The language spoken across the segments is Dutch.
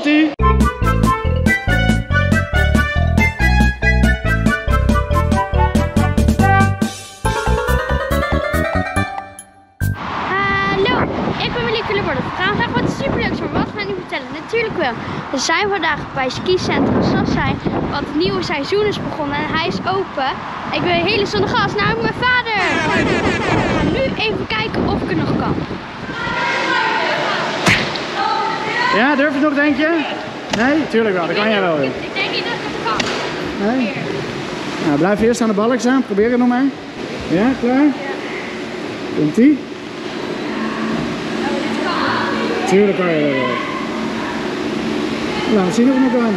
Hallo, ik ben Melieke Leborde. We gaan vandaag wat superleuks voor. Wat gaan nu vertellen? Natuurlijk wel. We zijn vandaag bij skicentrum Sassijn. Want het nieuwe seizoen is begonnen en hij is open. Ik ben hele zonnige gast, namelijk mijn vader. We nu even kijken of ik er nog kan. Ja, durf je nog denk je? Nee? Tuurlijk wel, dat kan jij wel. Ik denk niet dat het kan. Nee? Nou, blijf eerst aan de balk staan. Probeer het nog maar. Ja, klaar? Komt-ie? Tuurlijk kan je dat wel. We zien of het nog kan.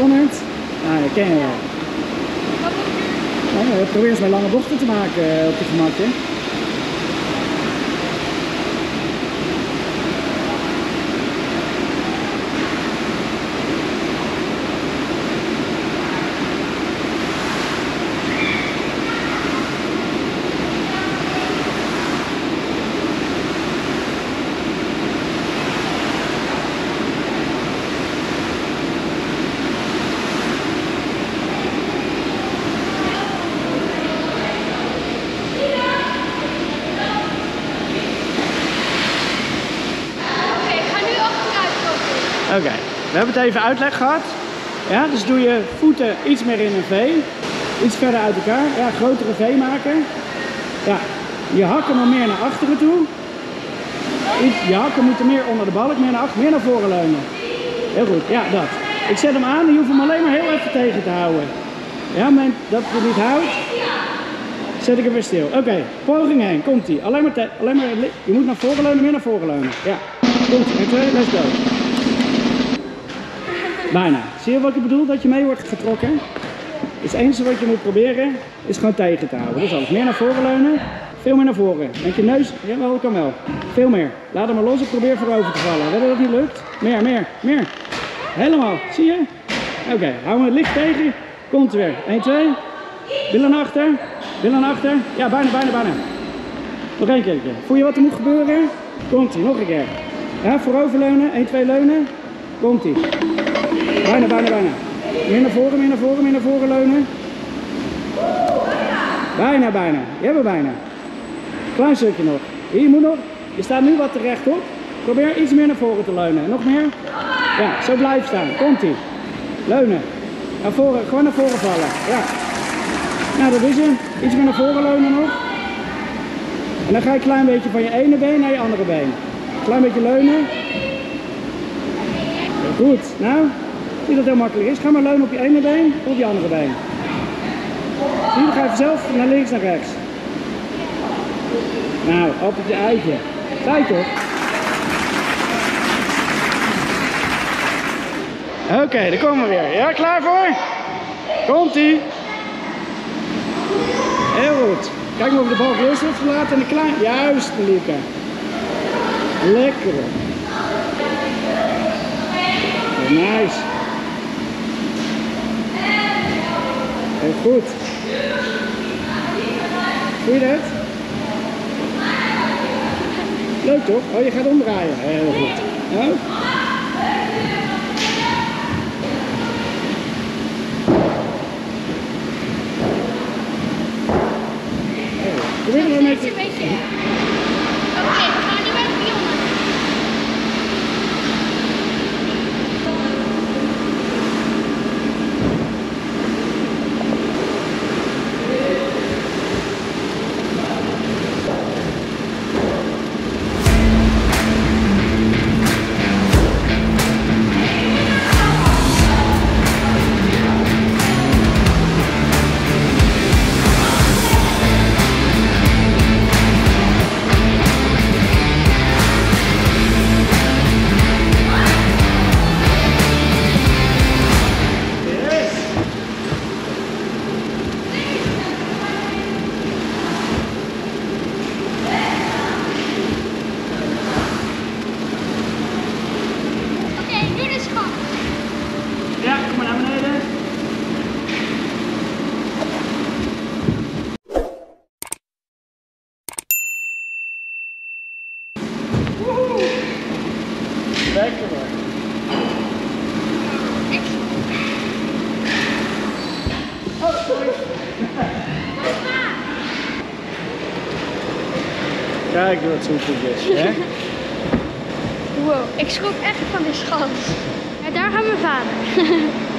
Spannend. Nou, dat ken je wel. Nou, probeer eens met lange bochten te maken eh, op je gemakje. Oké, ik ga nu achteruit Oké, we hebben het even uitleg gehad. Ja, dus doe je voeten iets meer in een V. Iets verder uit elkaar. Ja, grotere V maken. Ja, je hakken maar meer naar achteren toe. Je hakken moeten meer onder de balk, meer naar achter, meer naar voren leunen. Heel goed, ja, dat. Ik zet hem aan en je hoeft hem alleen maar heel even tegen te houden. Ja, maar dat je niet houdt, zet ik hem weer stil. Oké, poging heen, komt ie. Alleen maar, alleen maar, je moet naar voren leunen, meer naar voren leunen. Ja, komt ie. En twee, let's go. Bijna. Zie je wat ik bedoel? Dat je mee wordt getrokken? Het enige wat je moet proberen is gewoon tegen te houden. Dus alles. Meer naar voren leunen. Veel meer naar voren. Met je neus. Ja, wel, kan wel. Veel meer. Laat hem maar los. Ik probeer voorover te vallen. Weet dat niet lukt? Meer, meer, meer. Helemaal. Zie je? Oké. hou het licht tegen. Komt weer. 1, 2. Billen achter. Billen achter. Ja, bijna, bijna, bijna. Nog één keertje. Voel je wat er moet gebeuren? Komt ie. Nog een keer. Ja, voorover leunen. 1, 2 leunen. Komt ie. Bijna, bijna, bijna. Meer naar voren, meer naar voren, meer naar voren leunen. Bijna, bijna. Je hebt er bijna. Klein stukje nog. Hier, moet nog. Je staat nu wat te rechtop. Probeer iets meer naar voren te leunen. Nog meer. Ja, zo blijf staan. Komt ie. Leunen. Naar voren, gewoon naar voren vallen. Ja. Nou, dat is hem. Iets meer naar voren leunen nog. En dan ga je een klein beetje van je ene been naar je andere been. Klein beetje leunen. Goed, nou, dat het heel makkelijk is. Ga maar leunen op je ene been of op je andere been. Ga je vanzelf naar links, naar rechts. Nou, op het je eitje. Zij toch? Oké, daar komen we weer. Ja, klaar voor? Komt-ie. Heel goed. Kijk maar of de bal eerst wordt verlaten en de klein... Juist, Lieke. Lekker. Nice. Heel goed. Voel je dat? Leuk toch? Oh, je gaat omdraaien. Heel goed. Een Steeds beetje... Kijk, doe het zo goedjes. Hè? Wow, ik schrok echt van die schans. Ja, daar gaat mijn vader.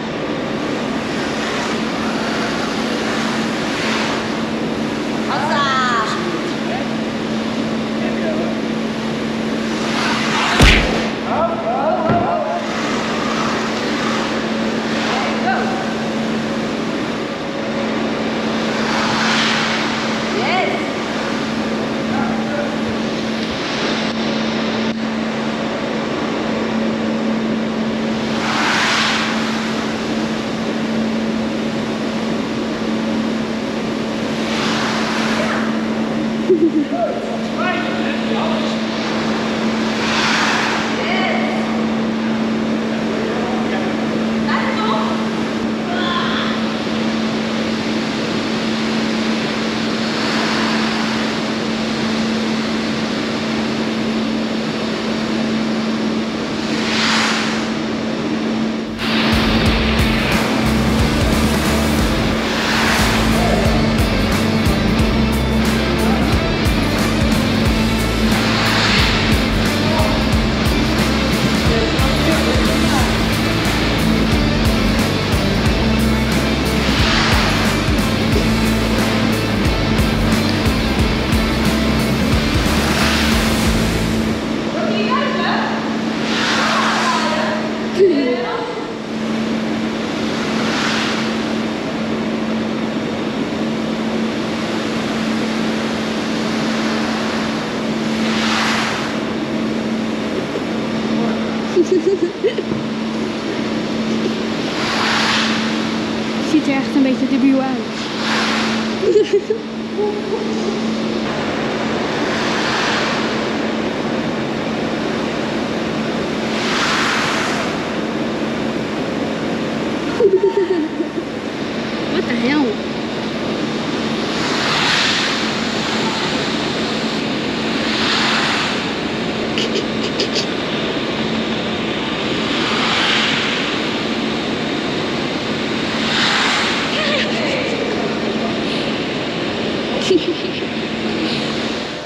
Ziet er echt een beetje debiel uit. Wat de hel?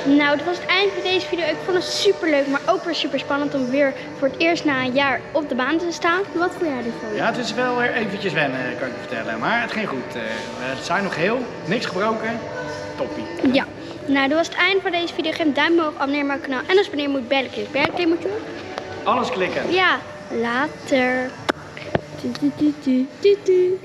Nou, dat was het einde van deze super leuk, maar ook weer super spannend om weer voor het eerst na een jaar op de baan te staan. Wat vond jij ervan? Ja, het is wel weer eventjes wennen, kan ik je vertellen. Maar het ging goed. Eh, We zijn nog heel, niks gebroken. Toppie. Ja. Nou, dat was het einde van deze video. Geef een duim omhoog, abonneer op mijn kanaal. En als wanneer moet bellen klikken. Bellen moet je doen? Alles klikken. Ja, later. Du, du, du.